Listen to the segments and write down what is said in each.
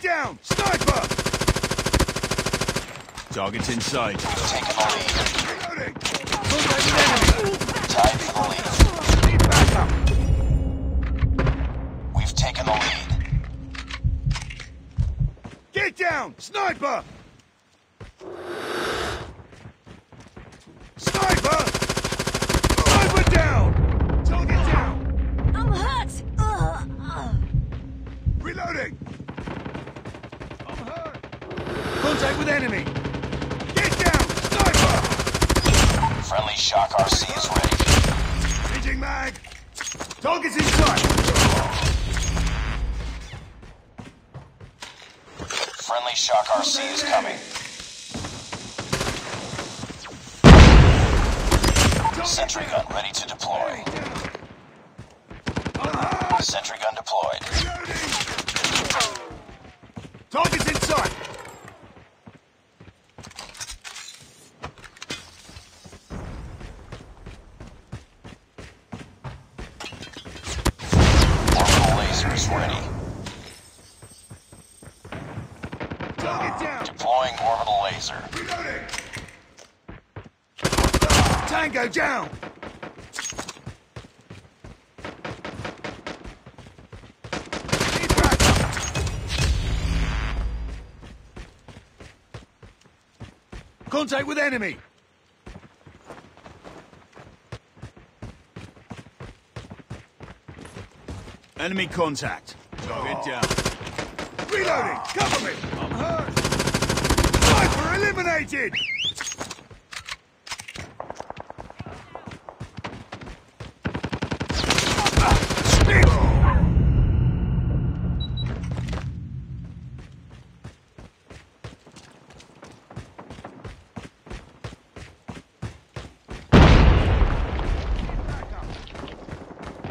Get down! Sniper! Target's in sight. We've taken the lead. Reloading! Tied for the lead. Need backup! We've taken the lead. Get down! Sniper! Sniper! Sniper down! Target down! I'm hurt! Ugh, ugh. Reloading! I'm hurt! Contact with enemy! Get down! Sniper! Friendly Shock RC is ready. Changing mag! Target's in sight! Friendly Shock RC is coming. Sentry gun ready to deploy. Sentry gun deployed. Target's in sight! Orbital laser is ready. Down! Deploying orbital laser. Reloading! Tango down! Contact with enemy! Enemy contact. Target down. Reloading! Cover me! I'm hurt! Sniper eliminated!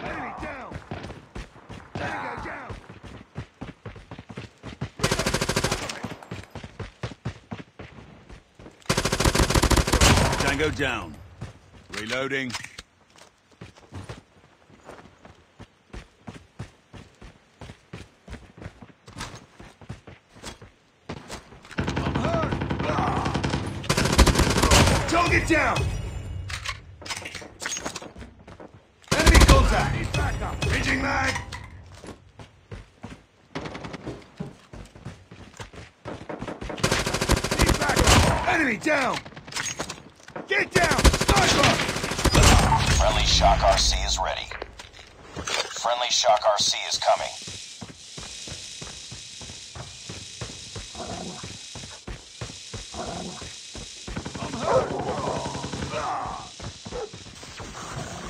Enemy down! Tango down! Tango down. Reloading. Target down! Enemy contact! Raging mag! Enemy down! Get down! Sniper! Friendly Shock RC is ready. Friendly Shock RC is coming.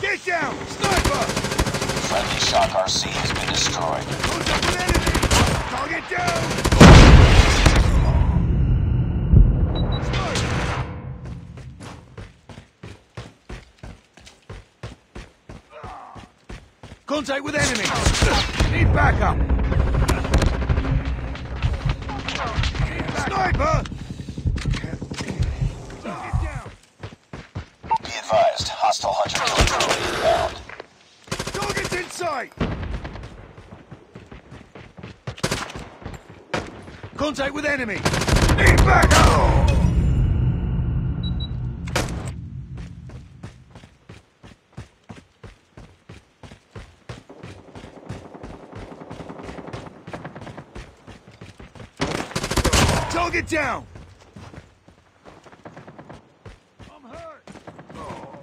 Get down! Sniper! Friendly Shock RC has been destroyed. Contact with enemy! Target down! Contact with enemy! Need backup! Sniper! Target down! Be advised, hostile hunter killer inbound. Target's in sight! Contact with enemy! Need backup! Target down! I'm hurt! Oh.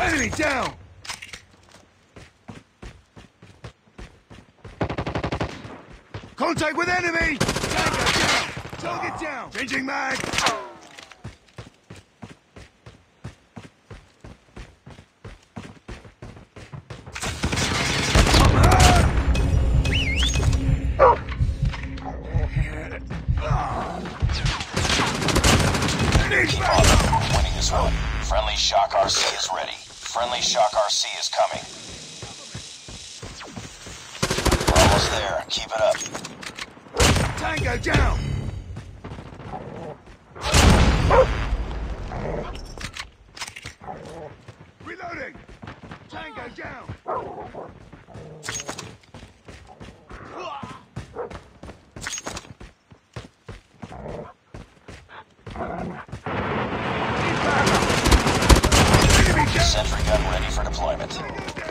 Enemy down! Contact with enemy! Tango down! Target down! Changing mag! RC coming. We're almost there. Keep it up. Tango down! Reloading! Tango down! Enemy down! Sentry gun ready for deployment.